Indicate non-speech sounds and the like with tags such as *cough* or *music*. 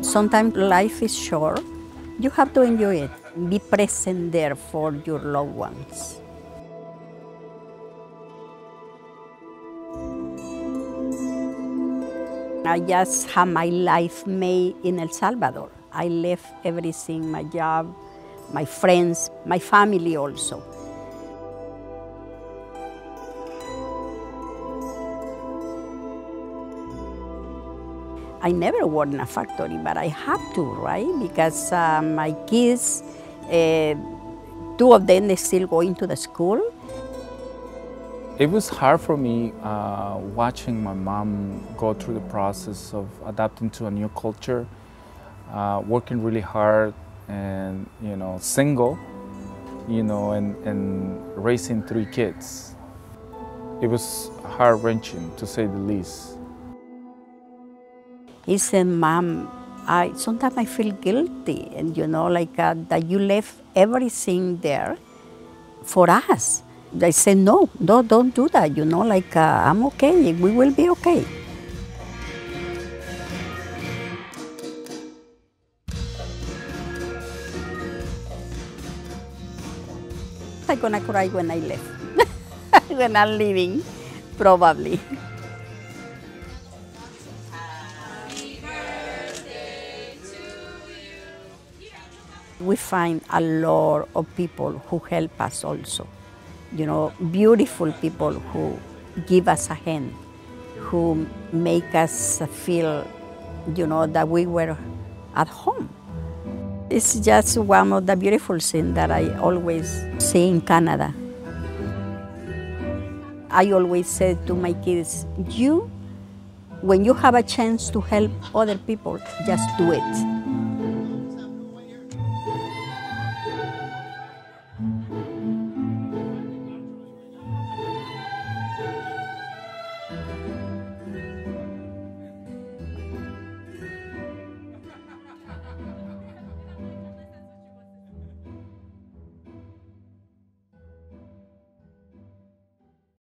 Sometimes life is short. You have to enjoy it. Be present there for your loved ones. I just have my life made in El Salvador. I left everything, my job, my friends, my family also. I never worked in a factory, but I have to, right? Because uh, my kids, uh, two of them, they still going to the school. It was hard for me uh, watching my mom go through the process of adapting to a new culture, uh, working really hard, and you know, single, you know, and, and raising three kids. It was heart wrenching to say the least. He said, Mom, I, sometimes I feel guilty, and you know, like uh, that you left everything there for us. I said, no, no, don't do that, you know, like uh, I'm okay, we will be okay. I'm gonna cry when I left, *laughs* when I'm leaving, probably. We find a lot of people who help us also. You know, beautiful people who give us a hand, who make us feel, you know, that we were at home. It's just one of the beautiful things that I always see in Canada. I always say to my kids, you, when you have a chance to help other people, just do it